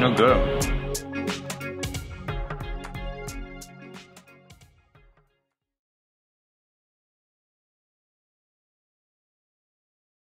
No good.